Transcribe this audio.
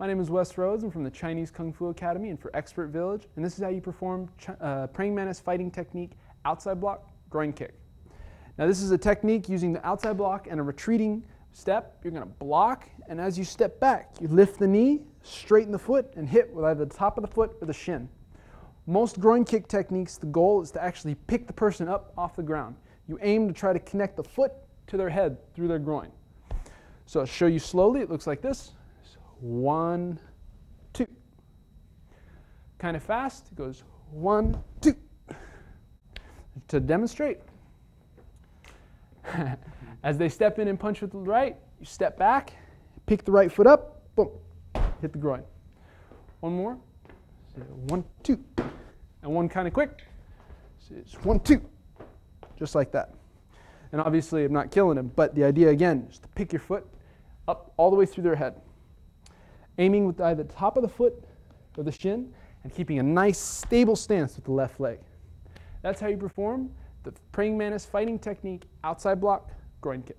My name is Wes Rhodes. I'm from the Chinese Kung Fu Academy and for Expert Village, and this is how you perform uh, praying mantis fighting technique outside block groin kick. Now this is a technique using the outside block and a retreating step. You're going to block, and as you step back, you lift the knee, straighten the foot, and hit with either the top of the foot or the shin. Most groin kick techniques, the goal is to actually pick the person up off the ground. You aim to try to connect the foot to their head through their groin. So I'll show you slowly. It looks like this. One, two. Kind of fast, it goes one, two. To demonstrate, as they step in and punch with the right, you step back, pick the right foot up, boom, hit the groin. One more. One, two. And one kind of quick. It's one, two. Just like that. And obviously, I'm not killing him, but the idea again is to pick your foot up all the way through their head aiming with either the top of the foot or the shin, and keeping a nice stable stance with the left leg. That's how you perform the praying mantis fighting technique outside block groin kick.